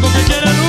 poco que quieran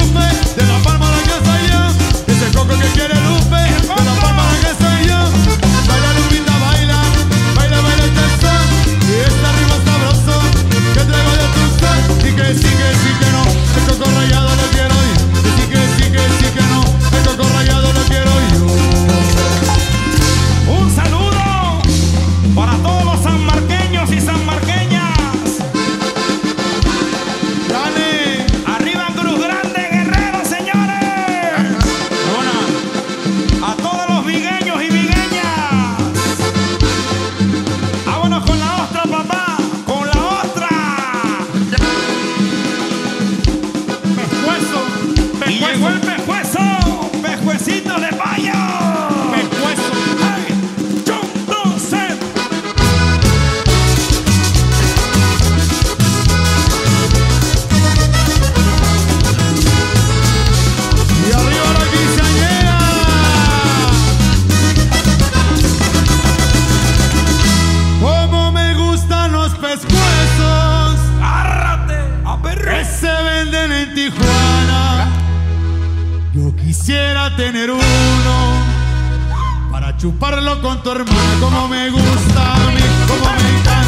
Yo quisiera tener uno para chuparlo con tu hermano como me gusta a mí, como me encanta.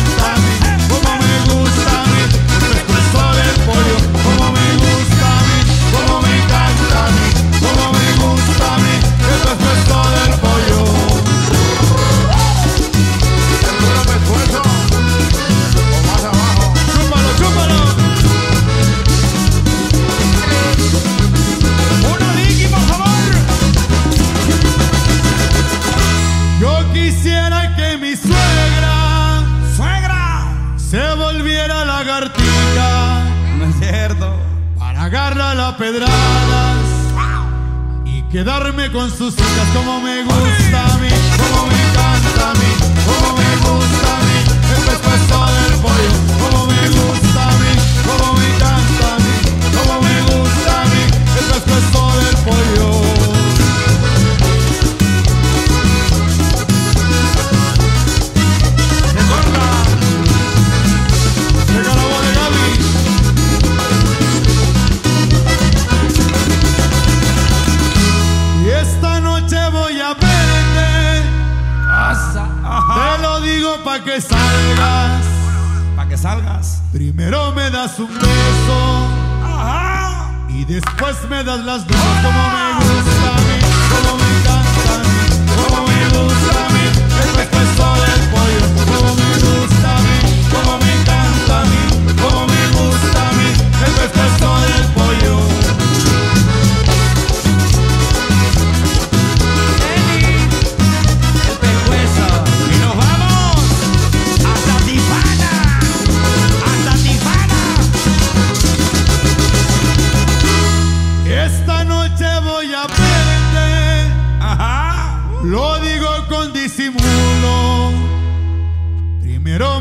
agarrar a pedradas y quedarme con sus hijas como me gusta a mí, como me encanta a mí, como me gusta a mí, el pescuezo del pollo, como me gusta a mí, como me encanta. pa' que salgas. para que salgas. Primero me das un beso. Y después me das las dos como me gusta.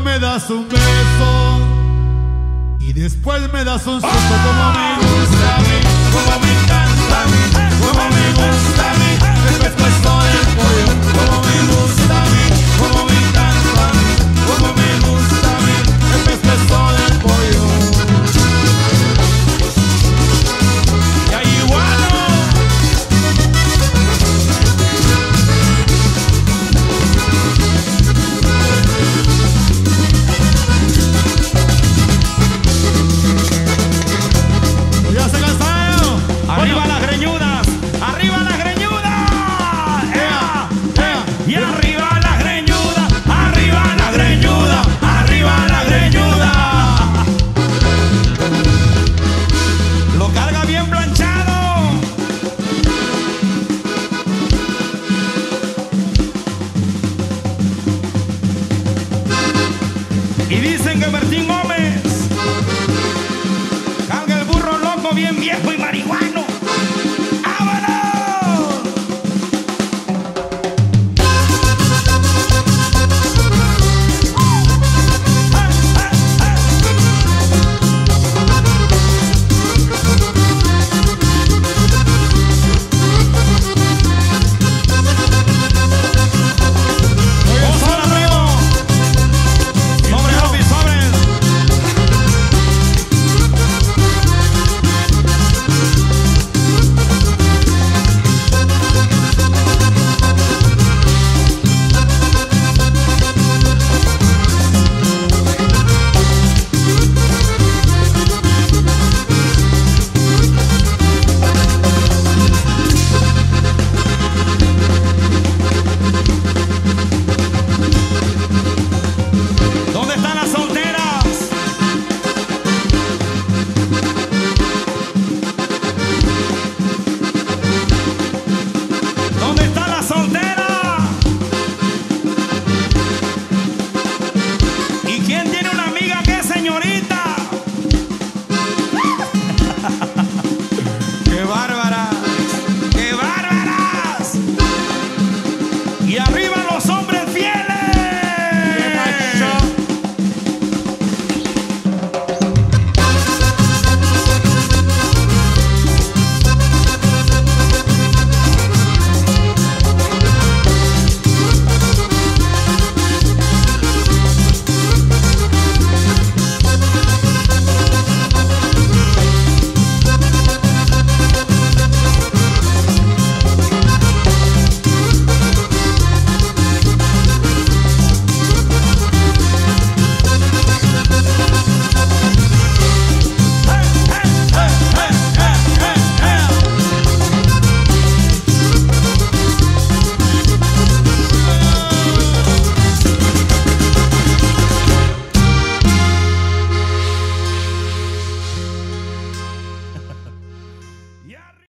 me das un beso y después me das un susto como me gusta a mí, como me encanta a mí, como me gusta. Martín Gómez. Carga el burro loco bien viejo